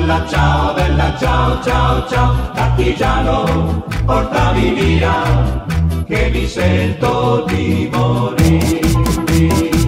bella ciao, bella ciao, ciao, ciao. Partigiano, portami via, che mi sento di morire.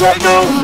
Right now.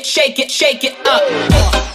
it, shake it, shake it up.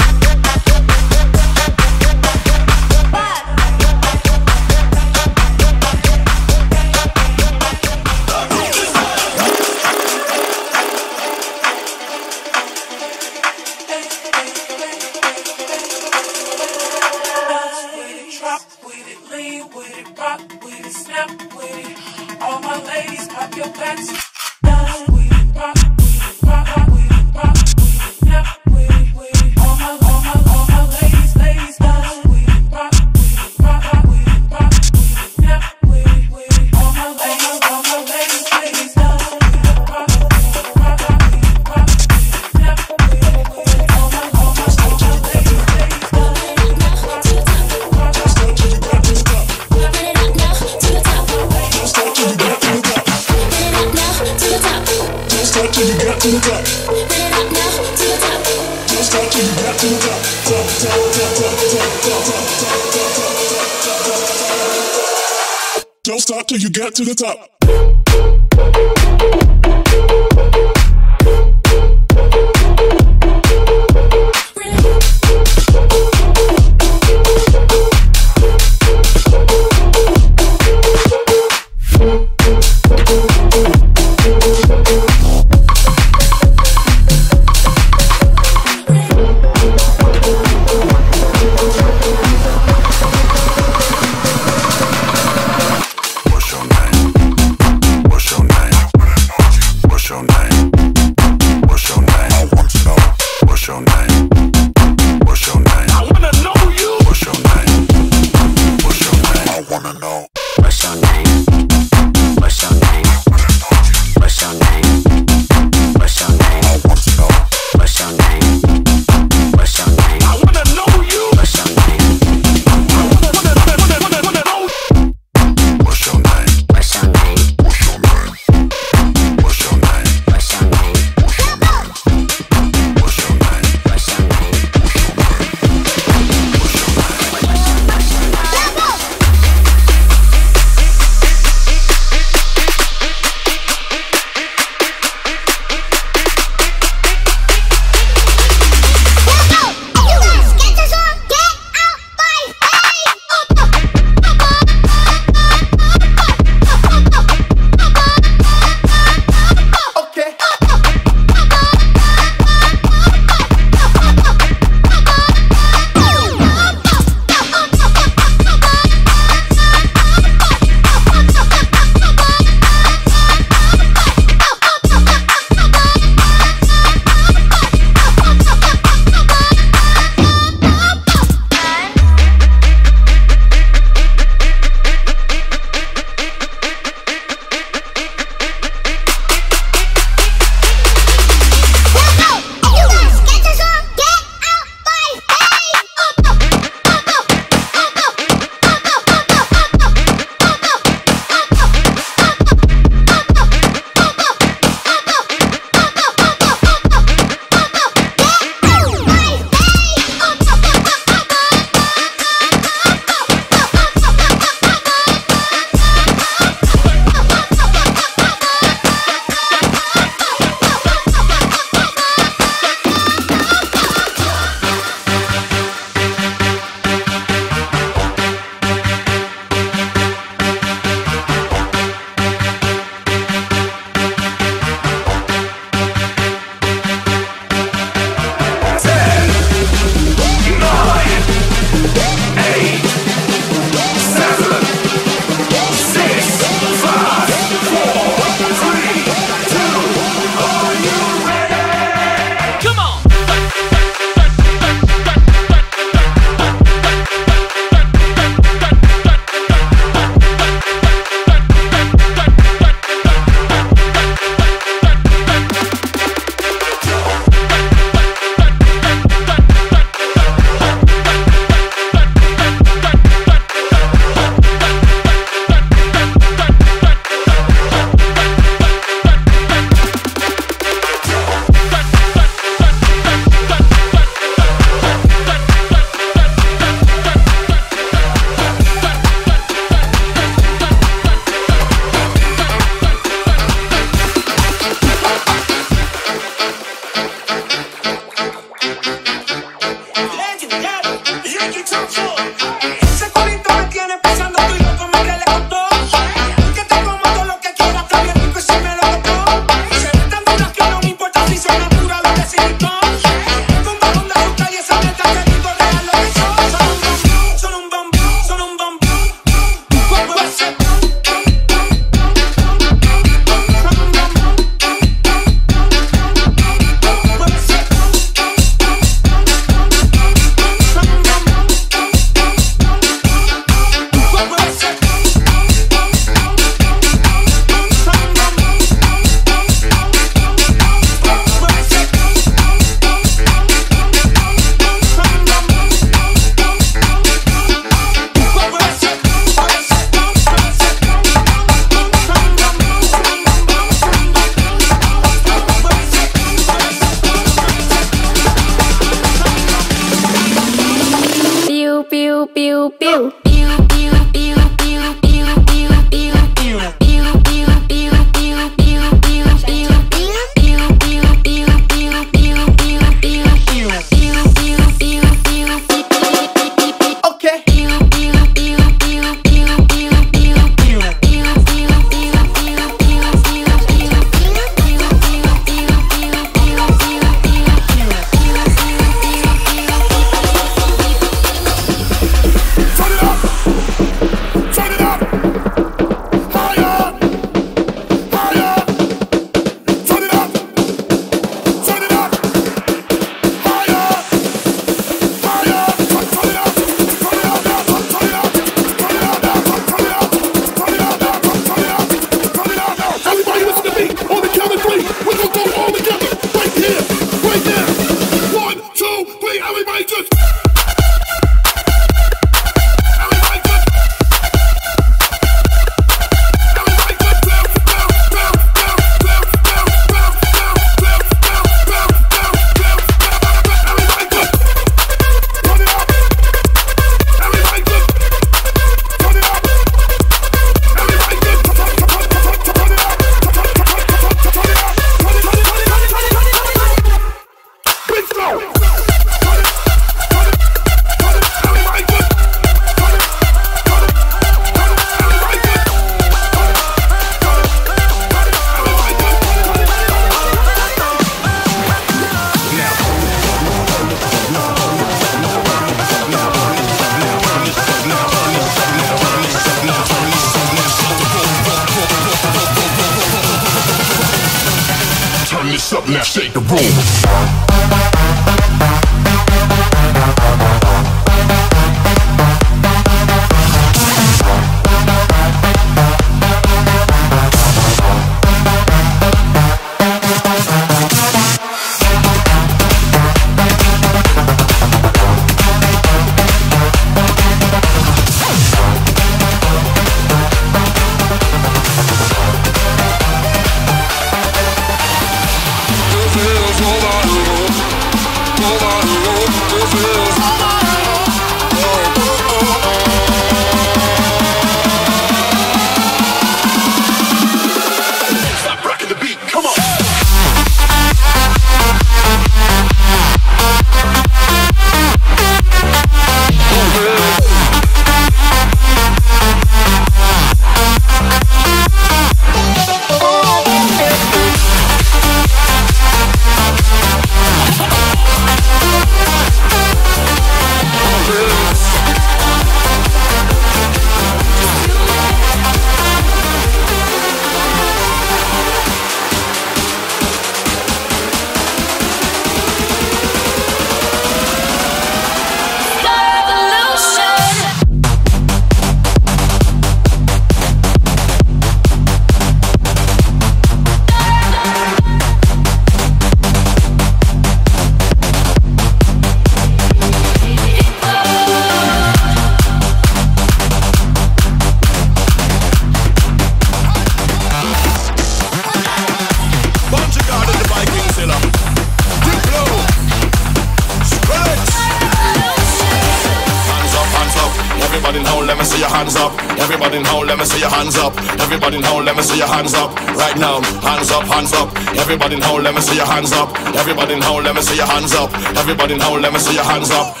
hands up. Everybody howl, let me see your hands up. Everybody howl, let me see your hands up.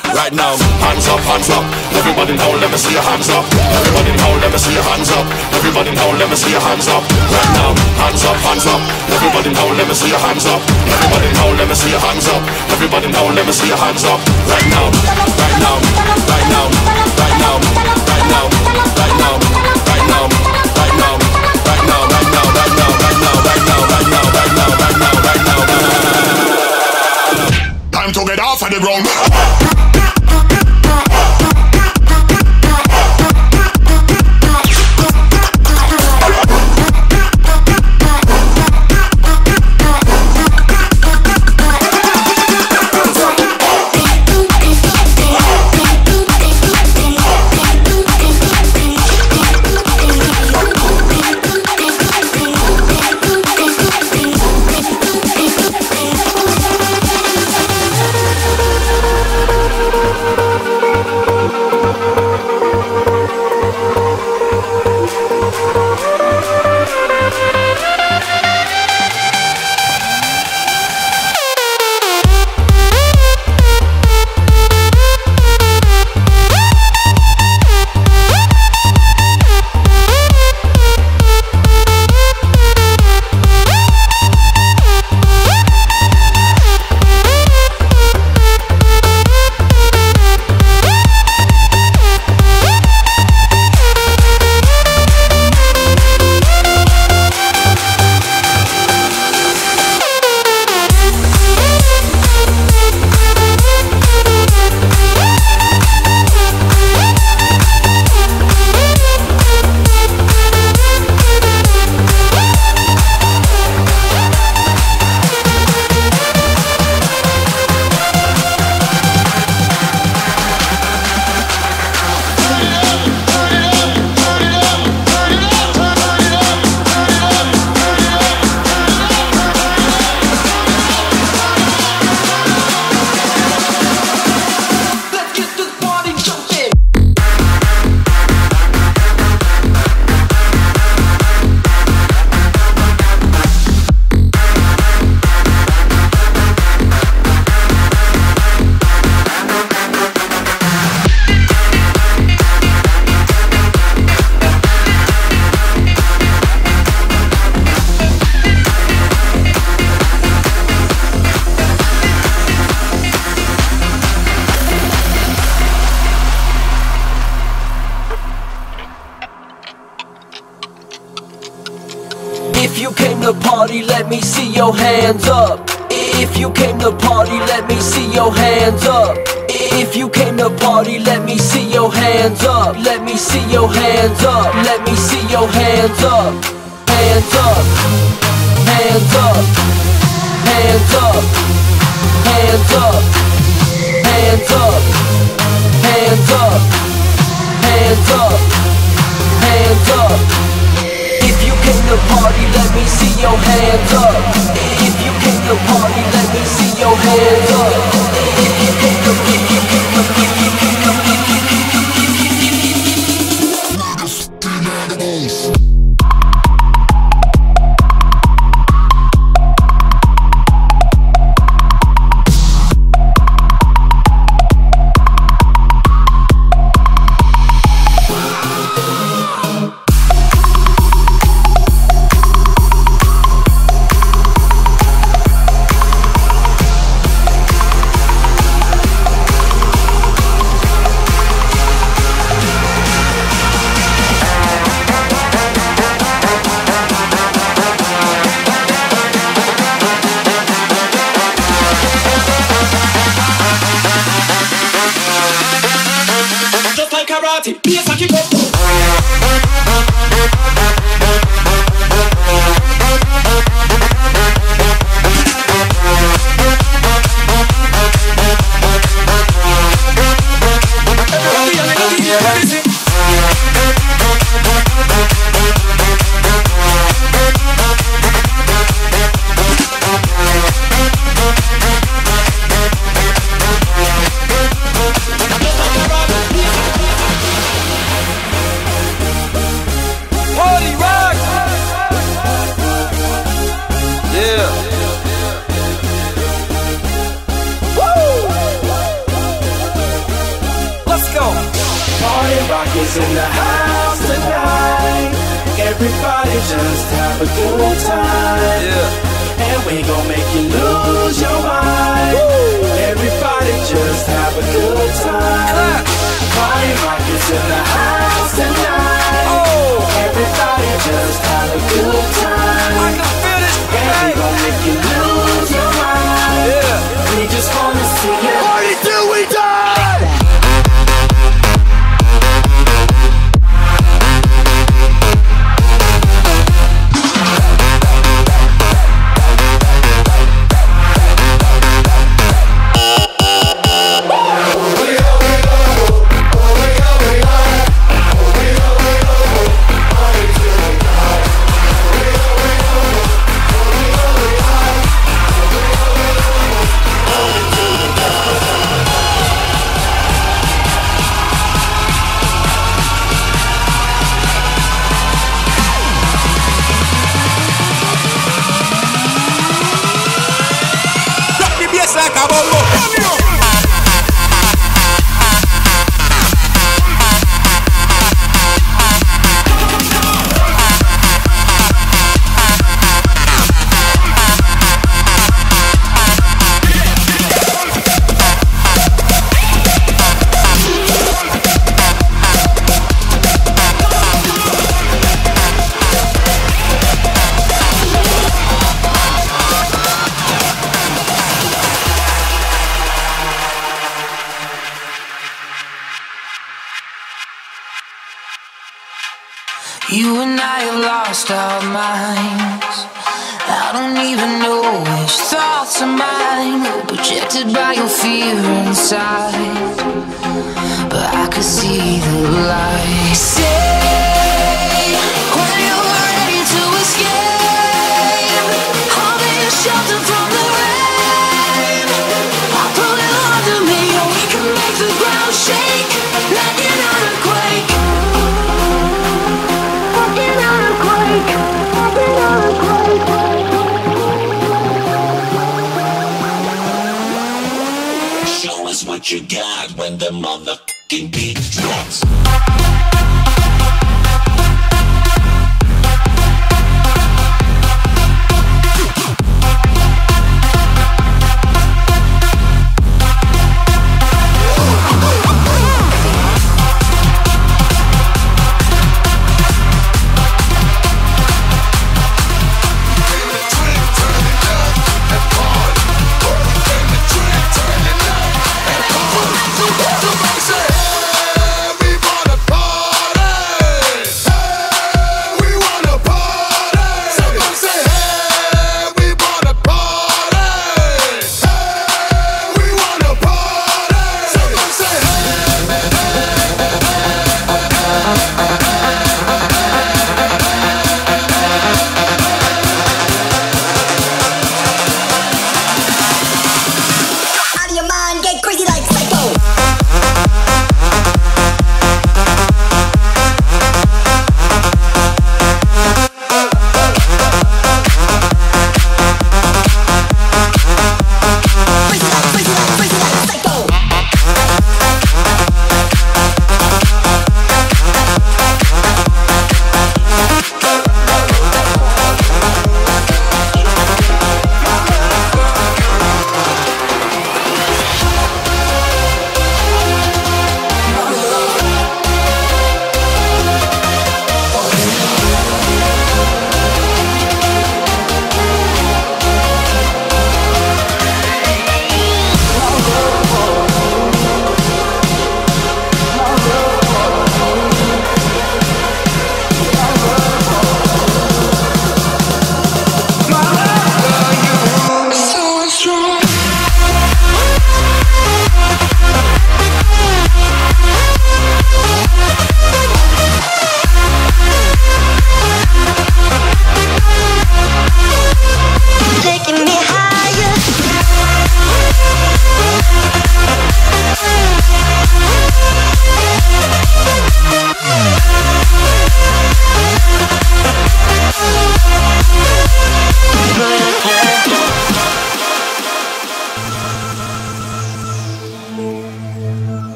roll. You got when the motherfucking beat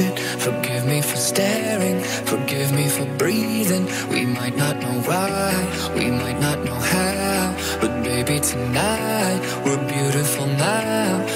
it. Forgive me for staring, forgive me for breathing. We might not know why, we might not know how, but baby, tonight we're beautiful now.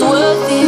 Was worth it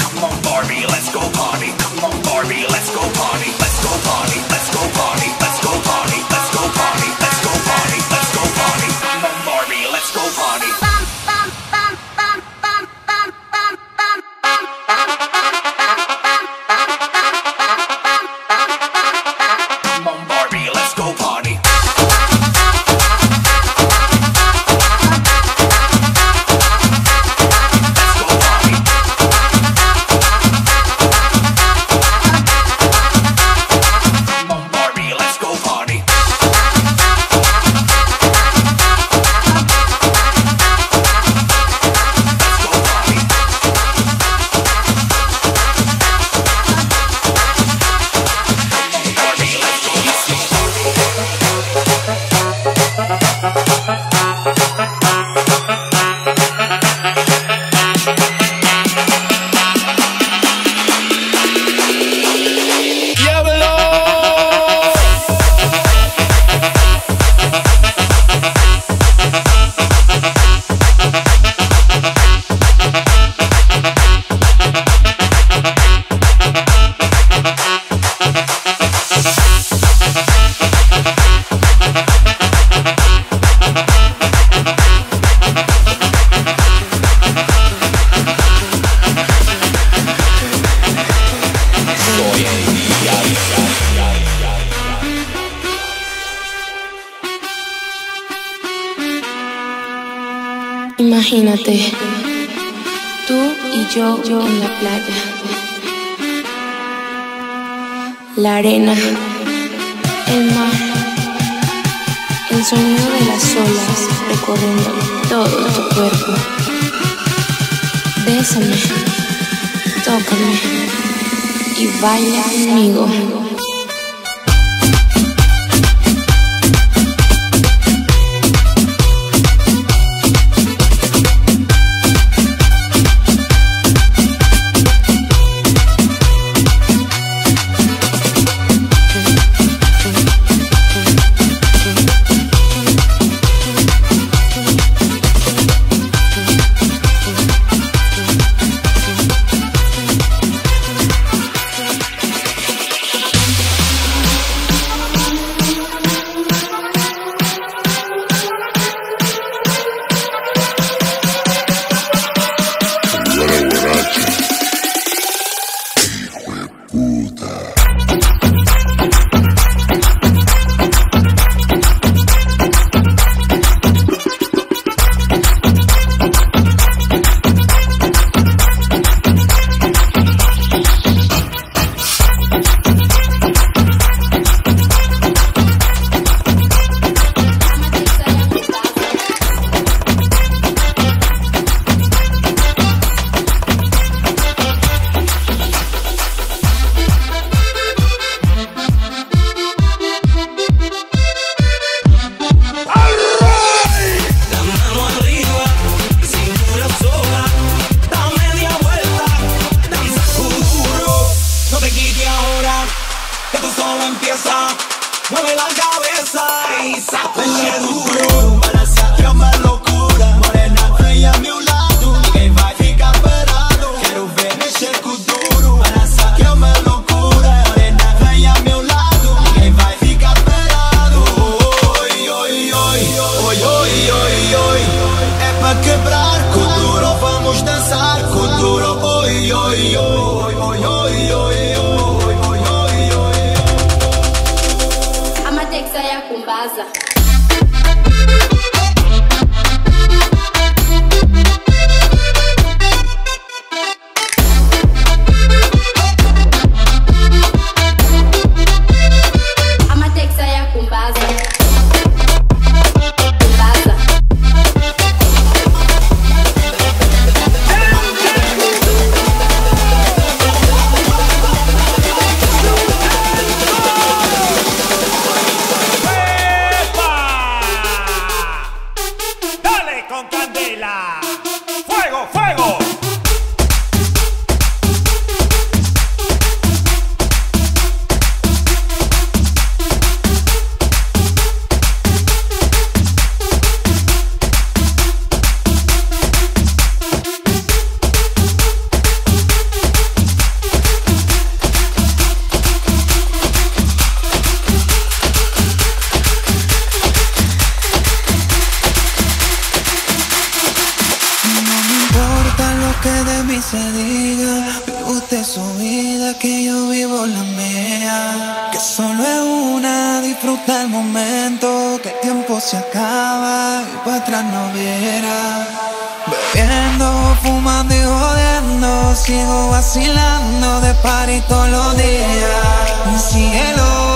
Sigo vacilando de party todos los días. Cielo.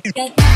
Get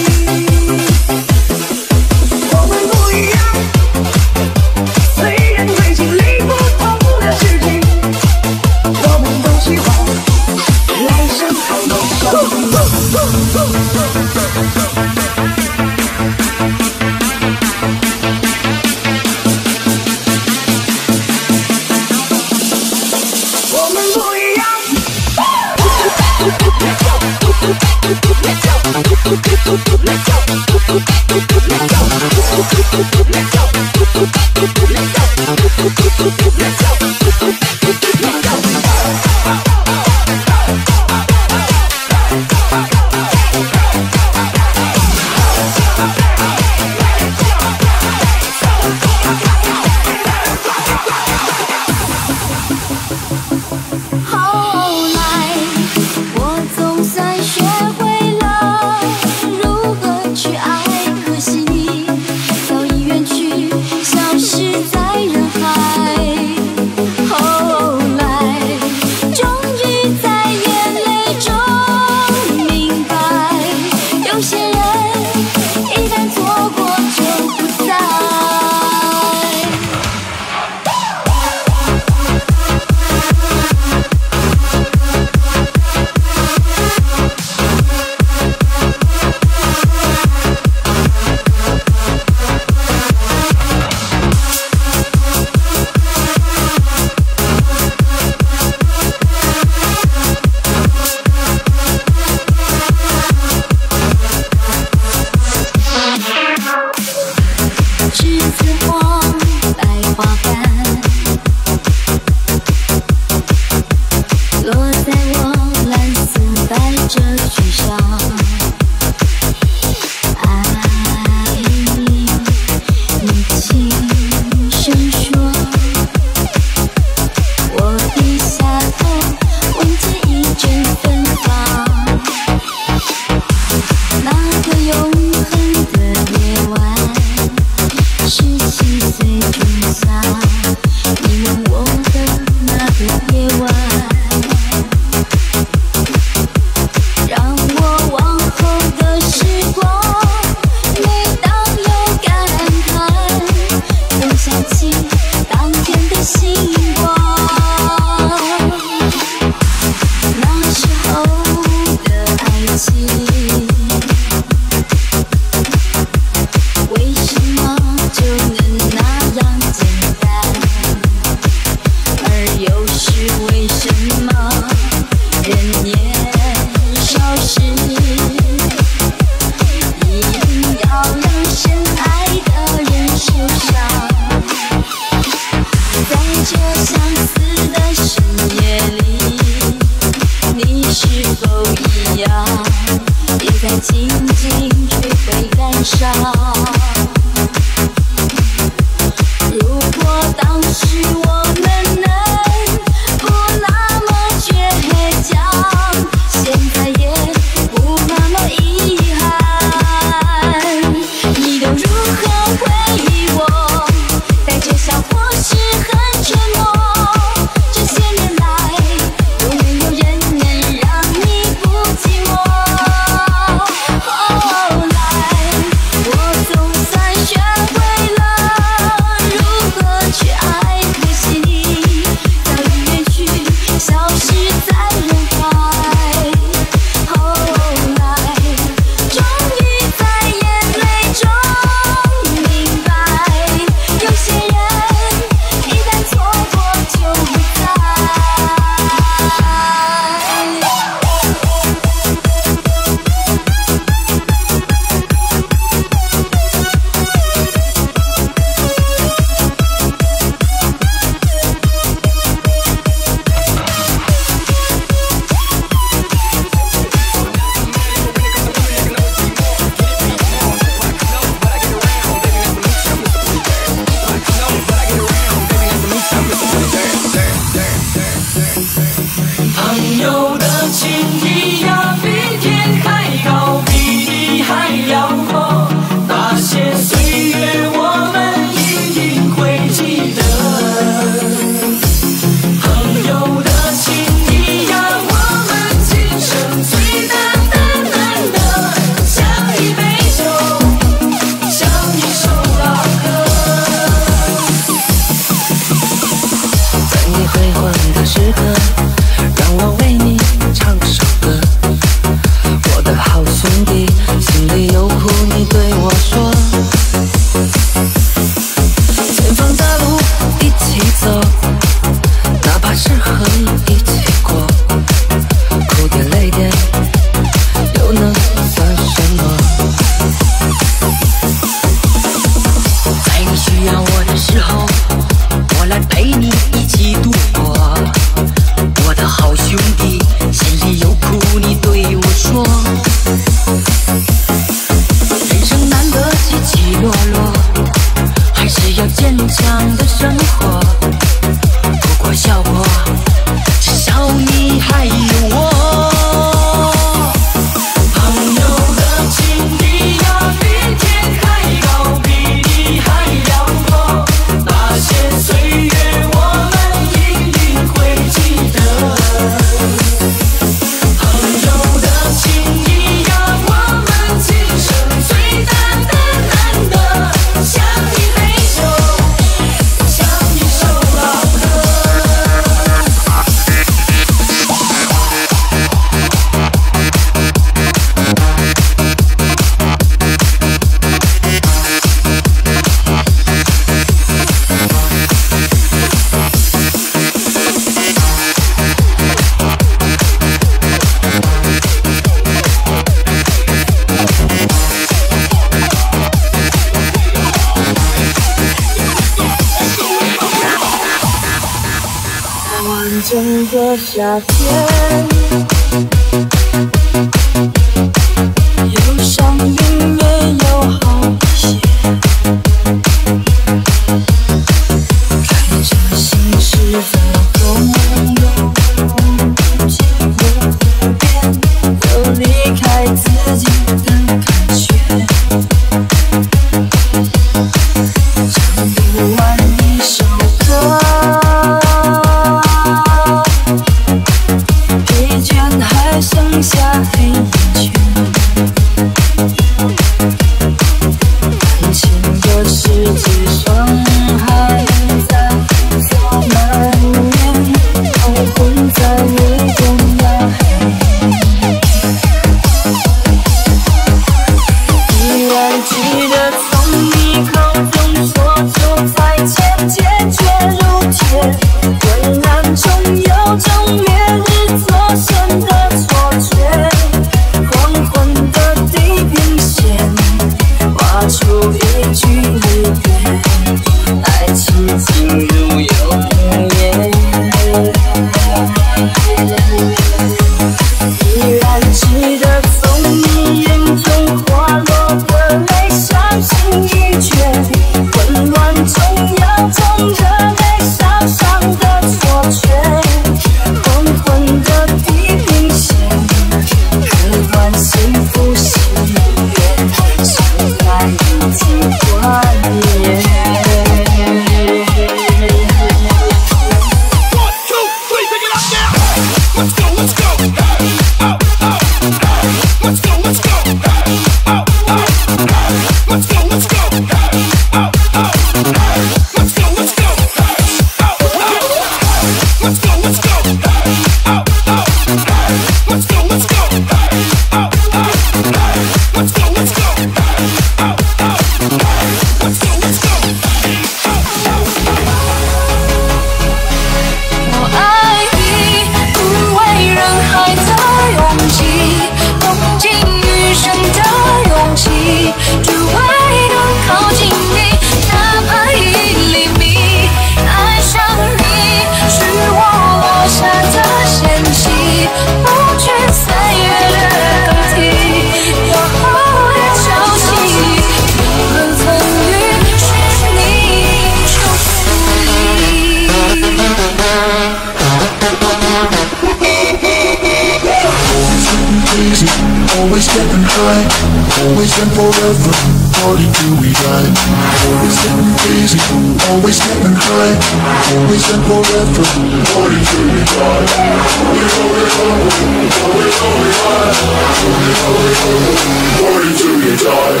till we die.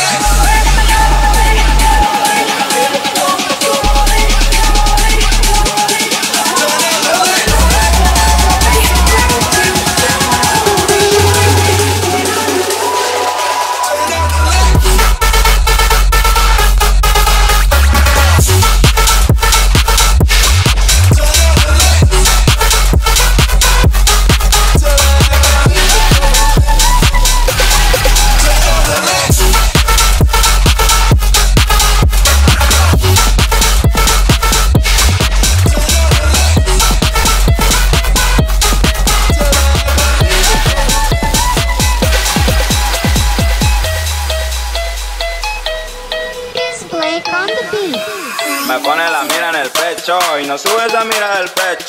Yeah.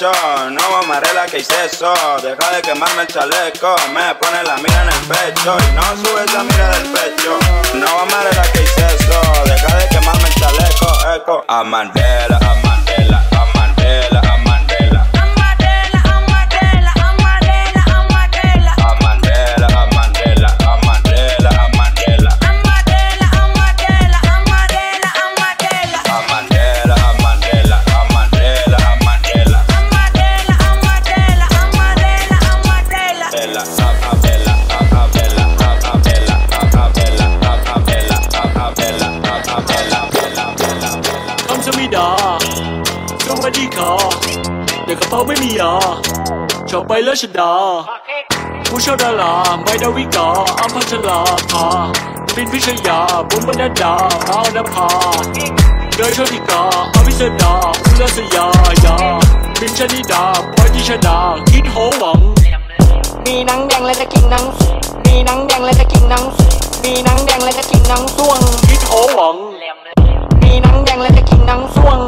No mamarela que hice eso. Deja de quemarme el chaleco Me pone la mira en el pecho Y no sube esa mira del pecho. No mamarela que hice eso Deja de quemarme el chaleco Eco a Mandela เพาไม่มียาชอบไปแล้วชดา ผู้ชาบดาราไม่ดาวิกาอัมพัชลาภาปินพิชยาบุญมบรรณดาพาวนภาเดยโชติกาอภิเสดาอุลสยายาบินชนิดาพอยทิชดา คิดโหหวัง มีนังแดงและจะกินนัง มีนังแดงและจะกินนัง มีนังแดงและจะกินนังส่วง คิดโหหวัง มีนังแดงและจะกินนังส่วง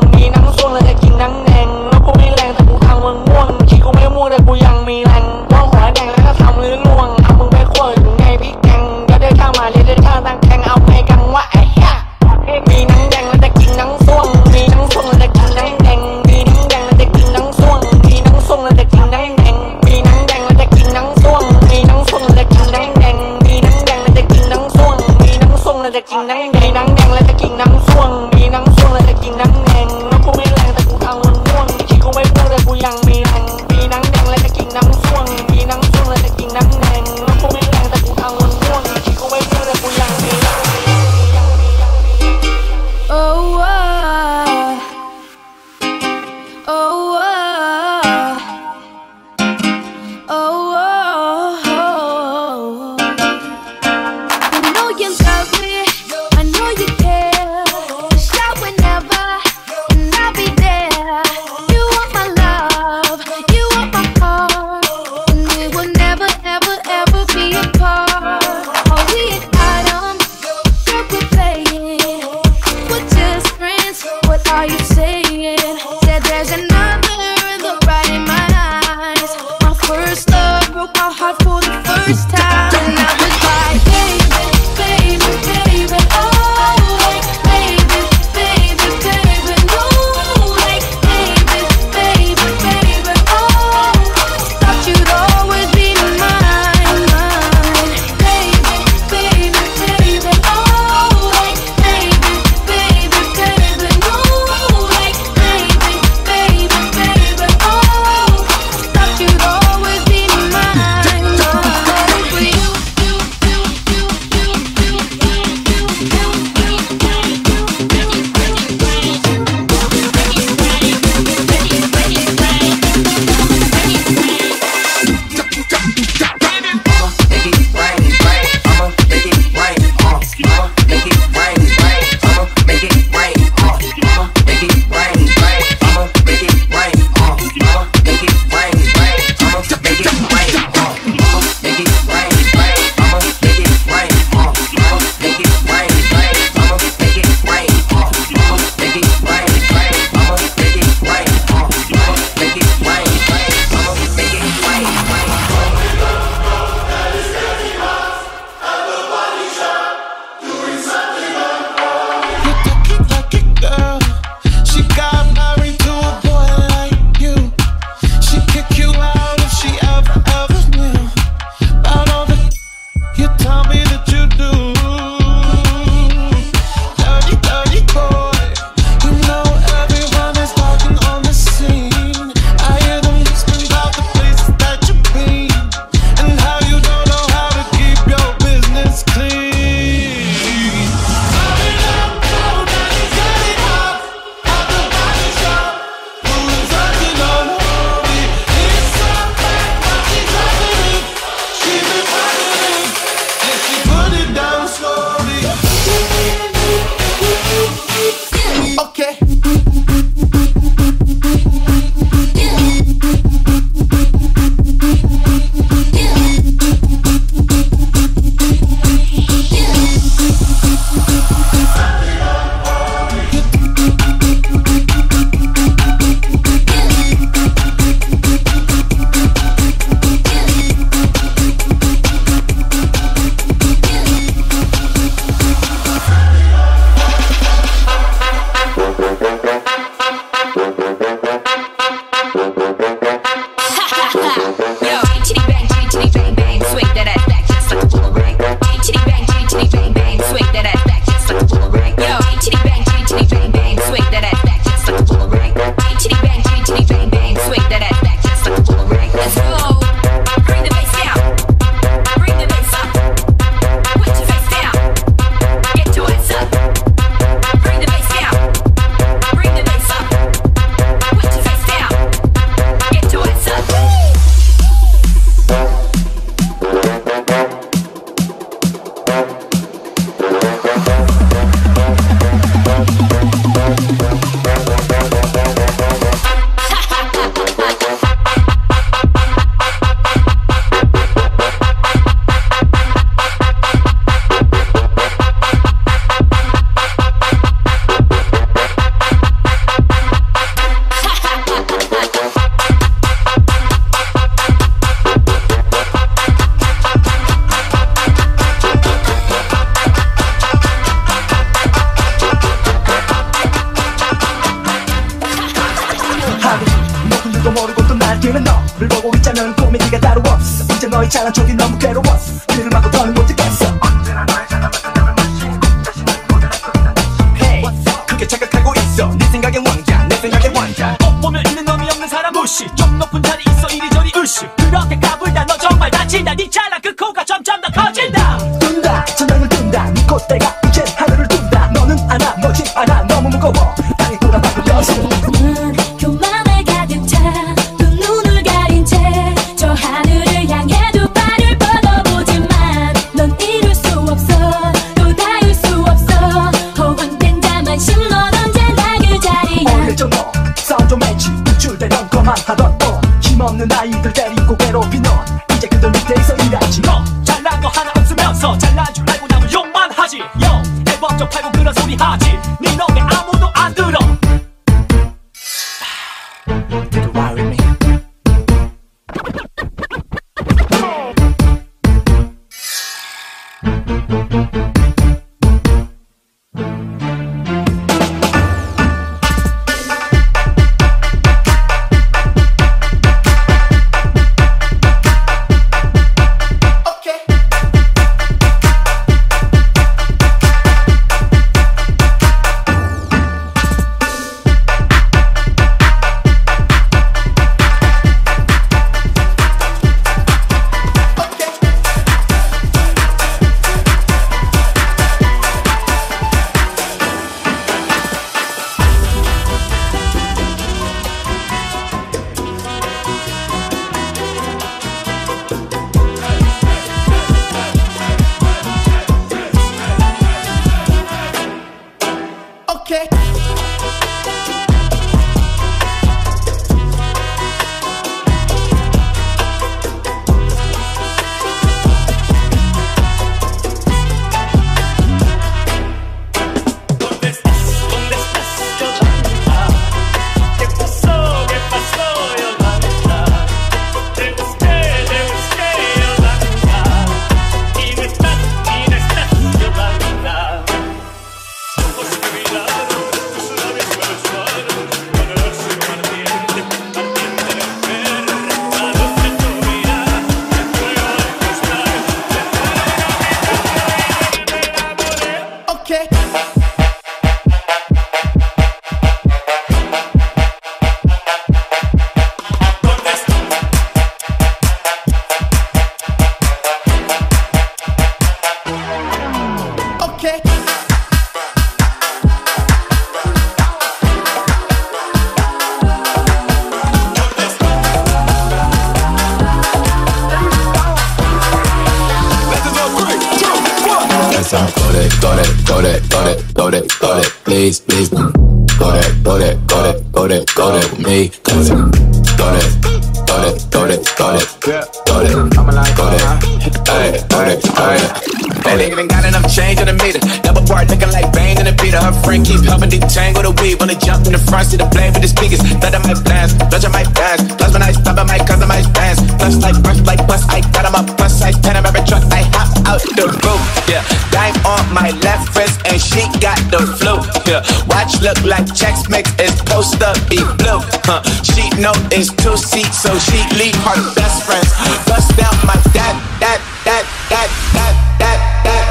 so she leave her best friends. Bust out my dad, that that that that that that.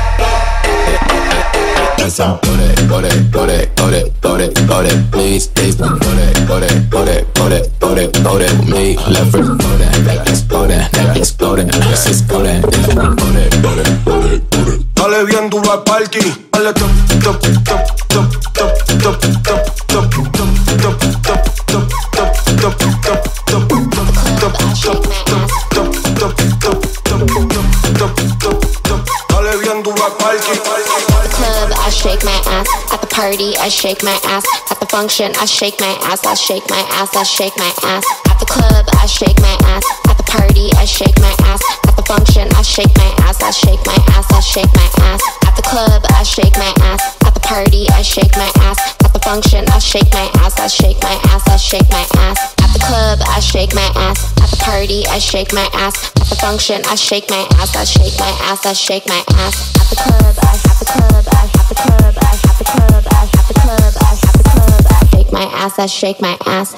That's all. Go it, go it, go it, go it, go it, go it. Please, please don't go there, go there, go there, go there, go there, go there me. Left foot, go there, back exploding, back exploding, ass exploding. Go there, go there, go. Dale bien duro al party, dale top, top, top, top, top, top. party, I shake my ass. At the function, I shake my ass, I shake my ass, I shake my ass. At the club, I shake my ass. At the party, I shake my ass function, I shake my ass, I shake my ass, I shake my ass. At the club, I shake my ass. At the party, I shake my ass. At the function, I shake my ass, I shake my ass, I shake my ass. At the club, I shake my ass. At the party, I shake my ass. At the function, I shake my ass, I shake my ass, I shake my ass. At the club, I at the club, I at the club, I at the club, I at the club, I at the club, I shake my ass, I shake my ass.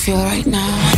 feel right now.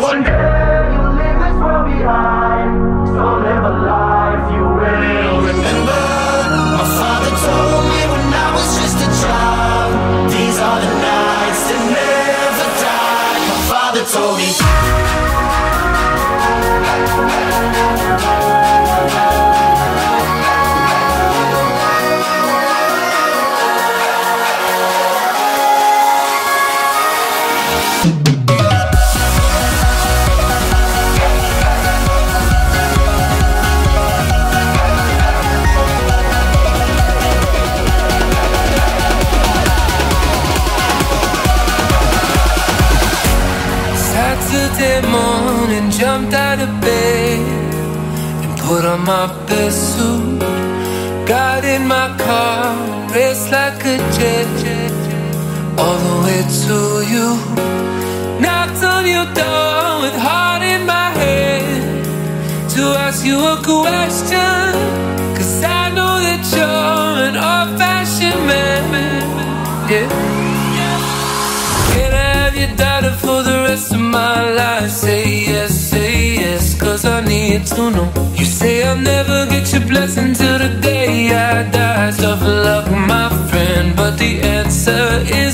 One day you leave this world behind, so live a life you really my best suit, got in my car, it's like a jet, all the way to you. know. You say I'll never get your blessing till the day I die. Tough luck, my friend, but the answer is.